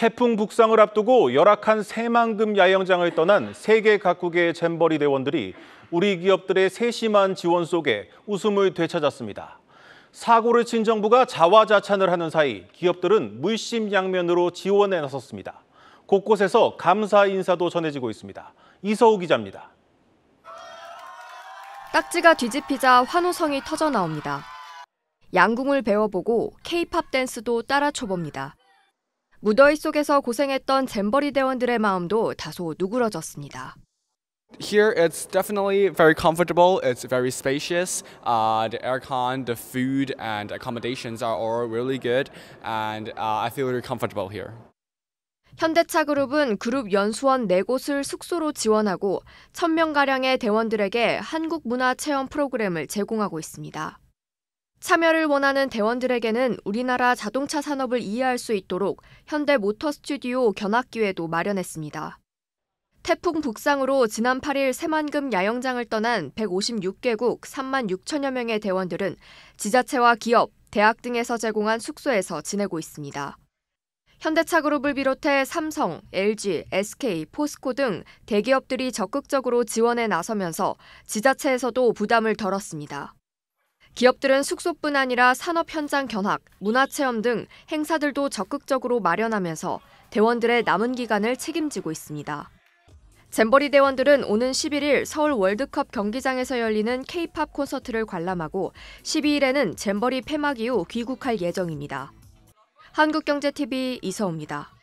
태풍 북상을 앞두고 열악한 새만금 야영장을 떠난 세계 각국의 잼버리 대원들이 우리 기업들의 세심한 지원 속에 웃음을 되찾았습니다. 사고를 친 정부가 자화자찬을 하는 사이 기업들은 물심양면으로 지원에 나섰습니다. 곳곳에서 감사 인사도 전해지고 있습니다. 이서우 기자입니다. 딱지가 뒤집히자 환호성이 터져 나옵니다. 양궁을 배워보고 케이팝 댄스도 따라 춰봅니다. 무더위 속에서 고생했던 잼버리 대원들의 마음도 다소 누그러졌습니다. Here it's definitely very comfortable. It's very spacious. Uh, the aircon, the food, and accommodations are all really good, and uh, I feel really comfortable here. 현대차 그룹은 그룹 연수원 4곳을 숙소로 지원하고 1000명가량의 대원들에게 한국 문화 체험 프로그램을 제공하고 있습니다. 참여를 원하는 대원들에게는 우리나라 자동차 산업을 이해할 수 있도록 현대 모터 스튜디오 견학 기회도 마련했습니다. 태풍 북상으로 지난 8일 새만금 야영장을 떠난 156개국 3만 6천여 명의 대원들은 지자체와 기업, 대학 등에서 제공한 숙소에서 지내고 있습니다. 현대차 그룹을 비롯해 삼성, LG, SK, 포스코 등 대기업들이 적극적으로 지원에 나서면서 지자체에서도 부담을 덜었습니다. 기업들은 숙소뿐 아니라 산업 현장 견학, 문화체험 등 행사들도 적극적으로 마련하면서 대원들의 남은 기간을 책임지고 있습니다. 잼버리 대원들은 오는 11일 서울 월드컵 경기장에서 열리는 K-팝 콘서트를 관람하고 12일에는 잼버리 폐막 이후 귀국할 예정입니다. 한국경제TV 이서우입니다.